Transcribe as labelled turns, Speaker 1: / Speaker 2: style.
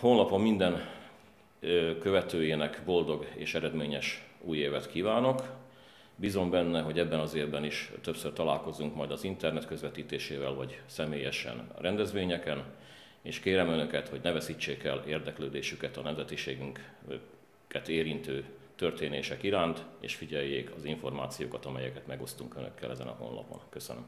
Speaker 1: honlapon minden követőjének boldog és eredményes új évet kívánok. Bízom benne, hogy ebben az évben is többször találkozunk majd az internet közvetítésével, vagy személyesen a rendezvényeken, és kérem Önöket, hogy ne veszítsék el érdeklődésüket a nemzetiségünket érintő történések iránt, és figyeljék az információkat, amelyeket megosztunk Önökkel ezen a honlapon. Köszönöm.